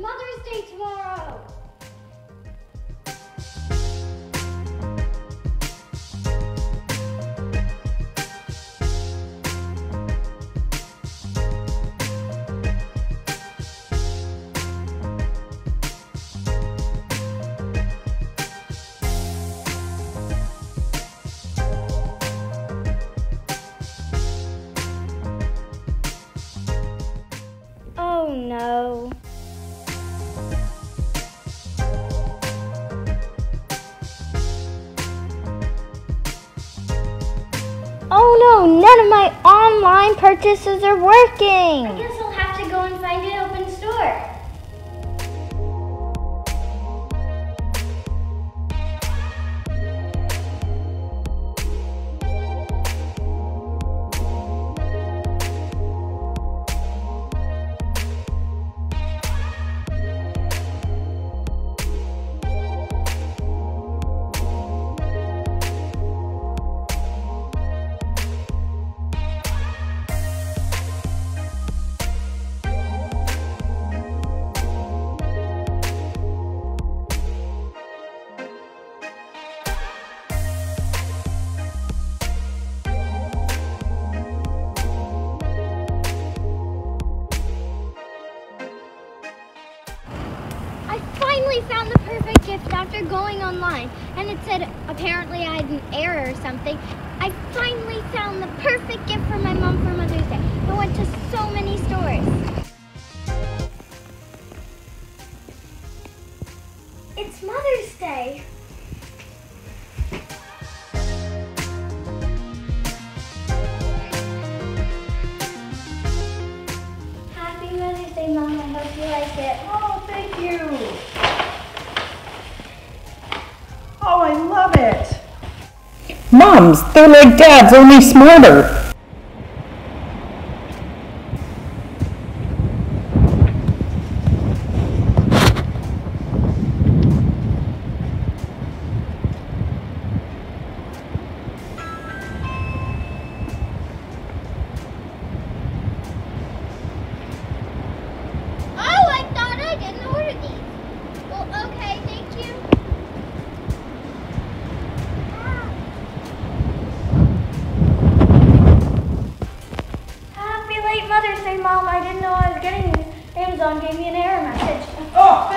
Mother's Day tomorrow. No, none of my online purchases are working. I guess I'll have to go and find an open store. Finally found the perfect gift after going online and it said apparently I had an error or something. I finally found the perfect gift for my mom for Mother's Day. I went to so many stores. It's Mother's Day. Happy Mother's Day, Mom. I hope you like it. Oh, thank you. Love it. Moms, they're like dads, only smarter. Amazon gave me an error message. Oh,